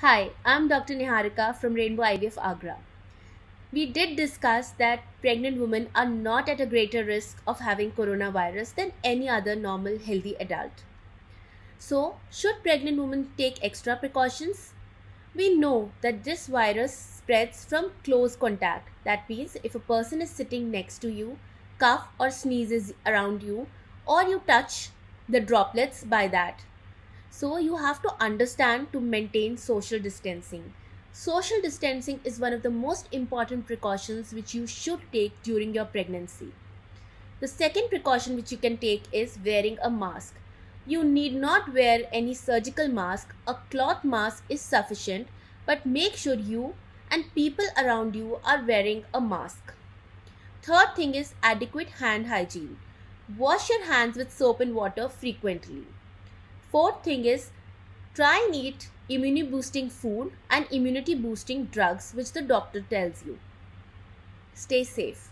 Hi, I'm Dr. Neharika from Rainbow IVF Agra. We did discuss that pregnant women are not at a greater risk of having coronavirus than any other normal healthy adult. So, should pregnant women take extra precautions? We know that this virus spreads from close contact. That means if a person is sitting next to you, cough or sneezes around you, or you touch the droplets by that so you have to understand to maintain social distancing. Social distancing is one of the most important precautions which you should take during your pregnancy. The second precaution which you can take is wearing a mask. You need not wear any surgical mask, a cloth mask is sufficient, but make sure you and people around you are wearing a mask. Third thing is adequate hand hygiene. Wash your hands with soap and water frequently. Fourth thing is try and eat immunity boosting food and immunity boosting drugs which the doctor tells you. Stay safe.